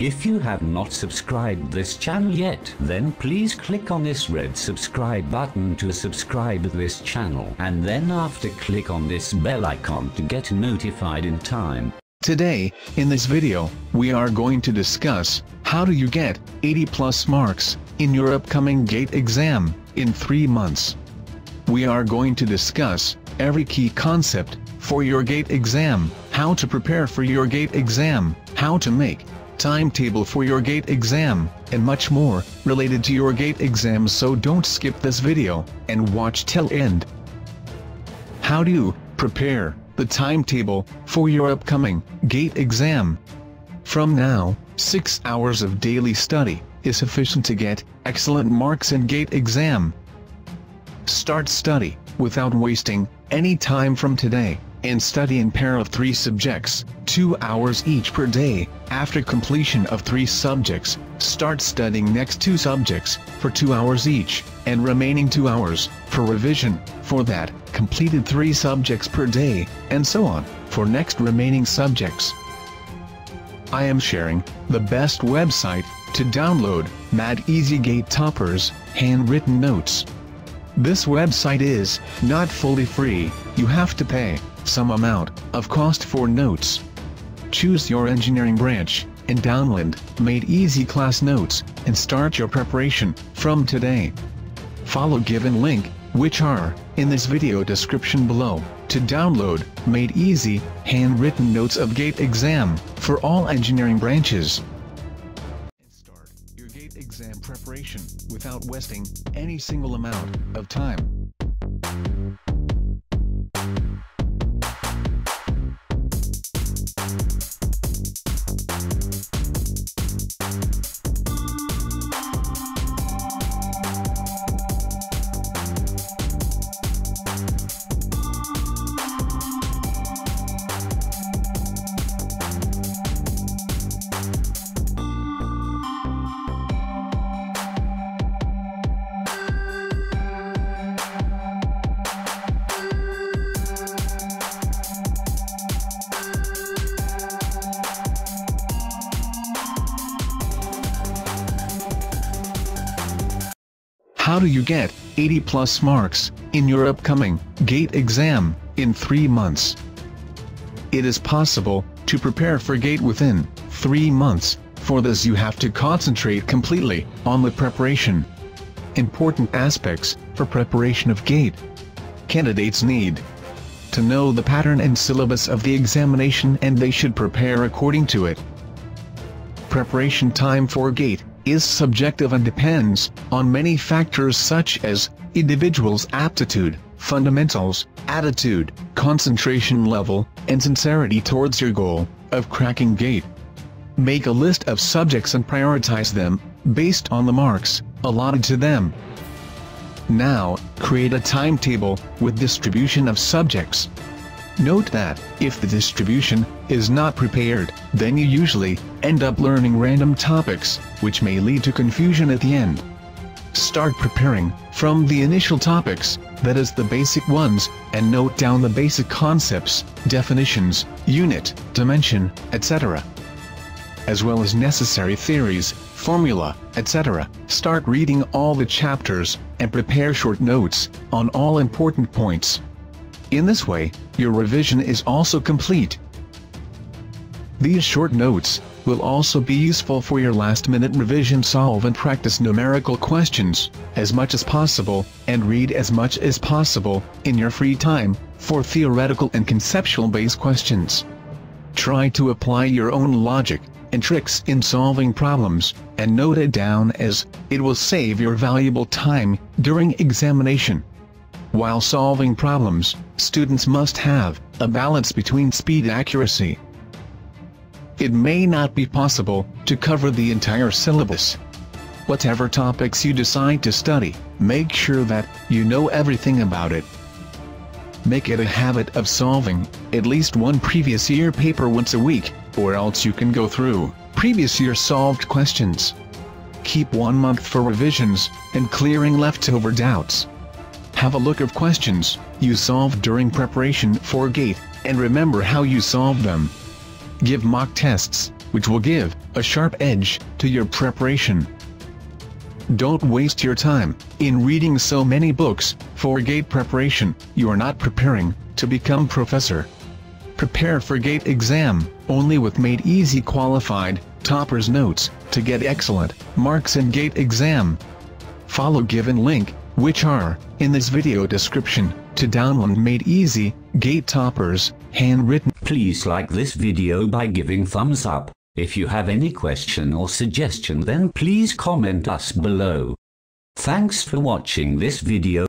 If you have not subscribed this channel yet, then please click on this red subscribe button to subscribe this channel and then after click on this bell icon to get notified in time. Today, in this video, we are going to discuss, how do you get 80 plus marks in your upcoming GATE exam in 3 months. We are going to discuss every key concept for your GATE exam, how to prepare for your GATE exam, how to make timetable for your GATE exam, and much more, related to your GATE exam so don't skip this video, and watch till end. How do you prepare the timetable for your upcoming GATE exam? From now, 6 hours of daily study is sufficient to get excellent marks in GATE exam. Start study, without wasting any time from today and study in pair of three subjects, two hours each per day. After completion of three subjects, start studying next two subjects, for two hours each, and remaining two hours, for revision, for that, completed three subjects per day, and so on, for next remaining subjects. I am sharing, the best website, to download, Made Easy Gate Toppers, handwritten notes. This website is, not fully free, you have to pay some amount of cost for notes. Choose your engineering branch, and download Made Easy class notes, and start your preparation from today. Follow given link, which are in this video description below, to download Made Easy handwritten notes of GATE exam for all engineering branches. Preparation without wasting any single amount of time. How do you get 80 plus marks in your upcoming GATE exam in 3 months? It is possible to prepare for GATE within 3 months. For this you have to concentrate completely on the preparation. Important aspects for preparation of GATE. Candidates need to know the pattern and syllabus of the examination and they should prepare according to it. Preparation time for GATE is subjective and depends on many factors such as individual's aptitude, fundamentals, attitude, concentration level, and sincerity towards your goal of cracking GATE. Make a list of subjects and prioritize them based on the marks allotted to them. Now, create a timetable with distribution of subjects. Note that, if the distribution is not prepared, then you usually end up learning random topics, which may lead to confusion at the end. Start preparing from the initial topics, that is the basic ones, and note down the basic concepts, definitions, unit, dimension, etc. As well as necessary theories, formula, etc. Start reading all the chapters, and prepare short notes on all important points. In this way, your revision is also complete. These short notes will also be useful for your last-minute revision solve and practice numerical questions, as much as possible, and read as much as possible, in your free time, for theoretical and conceptual-based questions. Try to apply your own logic and tricks in solving problems, and note it down as, it will save your valuable time during examination. While solving problems, students must have a balance between speed and accuracy. It may not be possible to cover the entire syllabus. Whatever topics you decide to study, make sure that you know everything about it. Make it a habit of solving at least one previous year paper once a week, or else you can go through previous year solved questions. Keep one month for revisions and clearing leftover doubts. Have a look of questions you solved during preparation for GATE, and remember how you solved them. Give mock tests which will give a sharp edge to your preparation. Don't waste your time in reading so many books for GATE preparation. You are not preparing to become professor. Prepare for GATE exam only with Made Easy qualified toppers notes to get excellent marks in GATE exam. Follow given link, which are in this video description, to download Made Easy GATE toppers handwritten. Please like this video by giving thumbs up. If you have any question or suggestion then please comment us below. Thanks for watching this video.